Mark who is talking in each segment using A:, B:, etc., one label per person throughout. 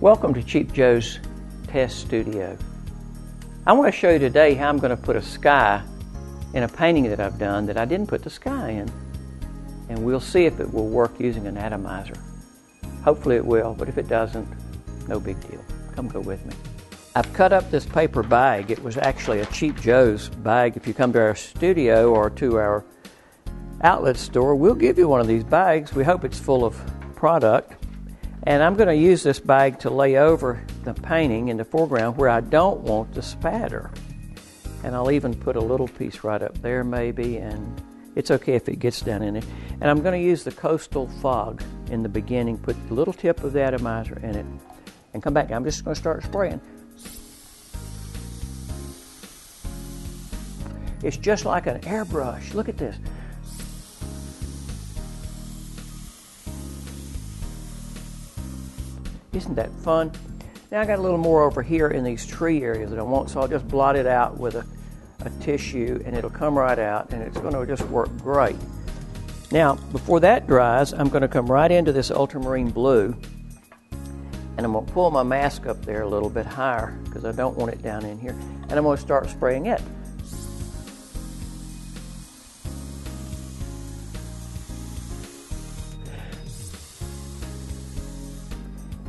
A: Welcome to Cheap Joe's Test Studio. I want to show you today how I'm going to put a sky in a painting that I've done that I didn't put the sky in. And we'll see if it will work using an atomizer. Hopefully it will, but if it doesn't, no big deal. Come go with me. I've cut up this paper bag. It was actually a Cheap Joe's bag. If you come to our studio or to our outlet store, we'll give you one of these bags. We hope it's full of product. And I'm going to use this bag to lay over the painting in the foreground where I don't want the spatter. And I'll even put a little piece right up there maybe, and it's okay if it gets down in it. And I'm going to use the coastal fog in the beginning, put the little tip of the atomizer in it, and come back. I'm just going to start spraying. It's just like an airbrush. Look at this. Isn't that fun? Now I got a little more over here in these tree areas that I want, so I'll just blot it out with a, a tissue and it'll come right out and it's going to just work great. Now, before that dries, I'm going to come right into this ultramarine blue and I'm going to pull my mask up there a little bit higher because I don't want it down in here. And I'm going to start spraying it.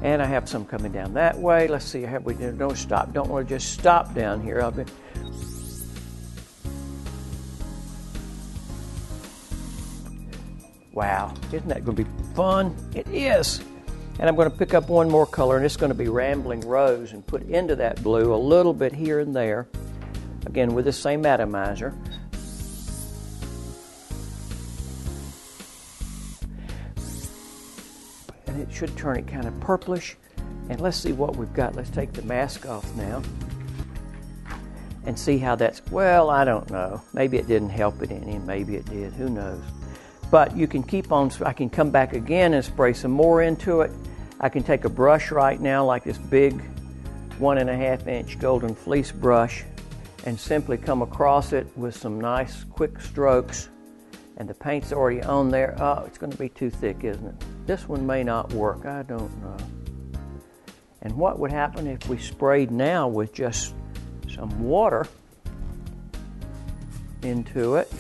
A: And I have some coming down that way. Let's see, have we don't stop. Don't want to just stop down here. I'll be, Wow, isn't that going to be fun? It is. And I'm going to pick up one more color, and it's going to be Rambling Rose, and put into that blue a little bit here and there. Again, with the same atomizer. And it should turn it kind of purplish. And let's see what we've got. Let's take the mask off now and see how that's. Well, I don't know. Maybe it didn't help it any, maybe it did. Who knows? But you can keep on. I can come back again and spray some more into it. I can take a brush right now, like this big one and a half inch golden fleece brush, and simply come across it with some nice quick strokes and the paint's already on there. Oh, it's going to be too thick, isn't it? This one may not work. I don't know. And what would happen if we sprayed now with just some water into it?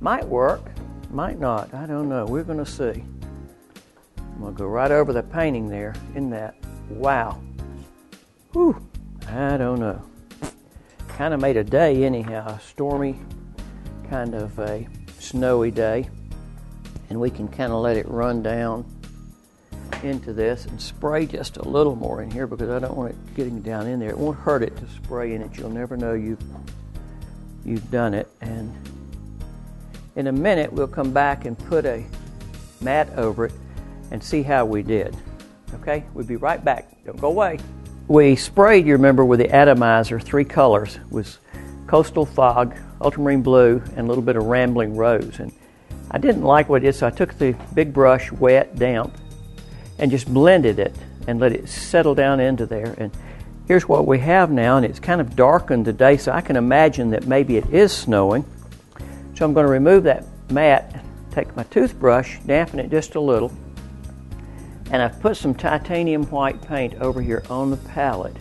A: Might work, might not. I don't know. We're going to see. I'm going to go right over the painting there in that. Wow. Whew. I don't know. Kind of made a day, anyhow. Stormy kind of a snowy day, and we can kind of let it run down into this and spray just a little more in here because I don't want it getting down in there. It won't hurt it to spray in it. You'll never know you've you've done it. And in a minute we'll come back and put a mat over it and see how we did. Okay? We'll be right back. Don't go away. We sprayed, you remember, with the atomizer, three colors was coastal fog, ultramarine blue, and a little bit of rambling rose. And I didn't like what it is, so I took the big brush, wet, damp, and just blended it and let it settle down into there. And here's what we have now, and it's kind of darkened today, so I can imagine that maybe it is snowing. So I'm going to remove that mat, take my toothbrush, dampen it just a little, and I've put some titanium white paint over here on the palette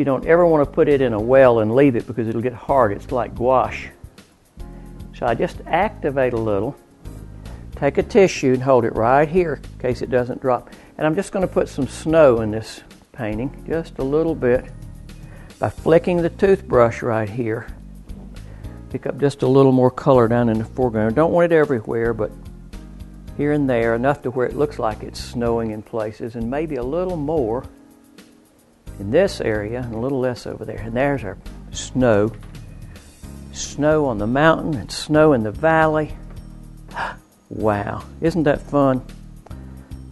A: you don't ever want to put it in a well and leave it because it'll get hard. It's like gouache. So I just activate a little, take a tissue and hold it right here in case it doesn't drop. And I'm just going to put some snow in this painting, just a little bit, by flicking the toothbrush right here. Pick up just a little more color down in the foreground. Don't want it everywhere, but here and there, enough to where it looks like it's snowing in places, and maybe a little more in this area and a little less over there. And there's our snow. Snow on the mountain and snow in the valley. Wow, isn't that fun?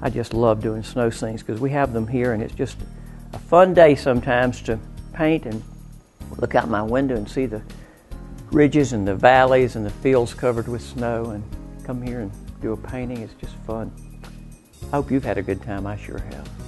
A: I just love doing snow scenes because we have them here and it's just a fun day sometimes to paint and look out my window and see the ridges and the valleys and the fields covered with snow and come here and do a painting. It's just fun. I hope you've had a good time. I sure have.